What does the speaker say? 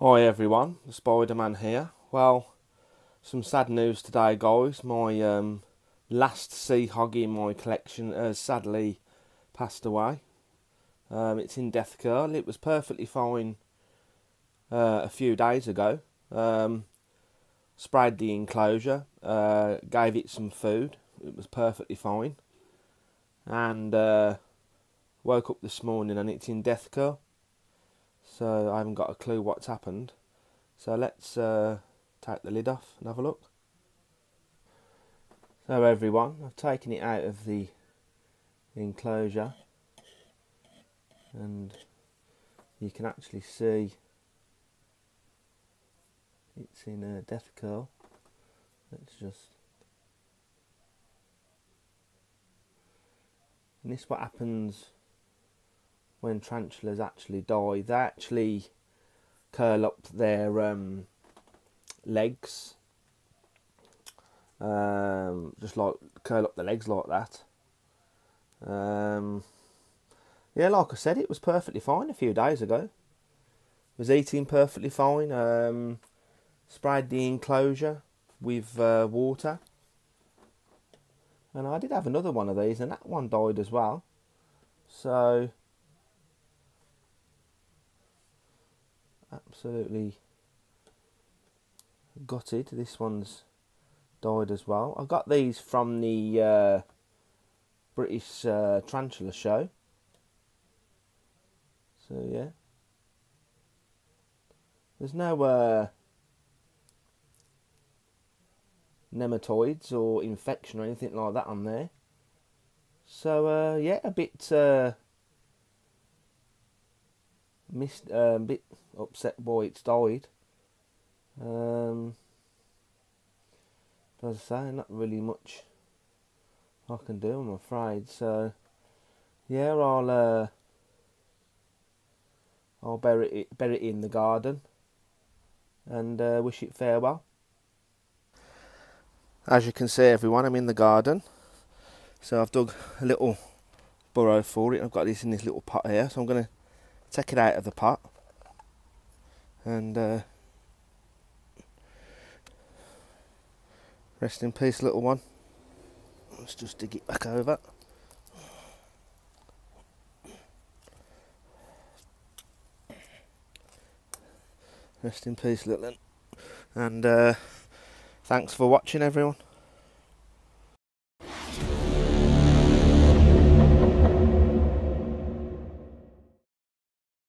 Hi everyone, Spider-Man here. Well, some sad news today guys. My um, last sea hog in my collection has sadly passed away. Um, it's in death curl. It was perfectly fine uh, a few days ago. Um, sprayed the enclosure, uh, gave it some food. It was perfectly fine. And uh, woke up this morning and it's in death curl so I haven't got a clue what's happened. So let's uh, take the lid off and have a look. So everyone, I've taken it out of the enclosure and you can actually see it's in a death curl. Let's just and this what happens when tarantulas actually die, they actually curl up their um, legs, um, just like curl up the legs like that. Um, yeah, like I said, it was perfectly fine a few days ago. It was eating perfectly fine. Um, sprayed the enclosure with uh, water. And I did have another one of these, and that one died as well. So absolutely gutted. This one's died as well. I got these from the uh, British uh, Tarantula show. So yeah, there's no uh, nematoids or infection or anything like that on there. So uh, yeah, a bit uh, missed, a bit upset boy it's died. Um, as I say, not really much I can do, I'm afraid. So, yeah, I'll uh, I'll bury it bury it in the garden and uh, wish it farewell. As you can see, everyone, I'm in the garden. So I've dug a little burrow for it. I've got this in this little pot here, so I'm going to take it out of the pot. And uh, rest in peace little one. Let's just dig it back over. Rest in peace little one. And uh, thanks for watching everyone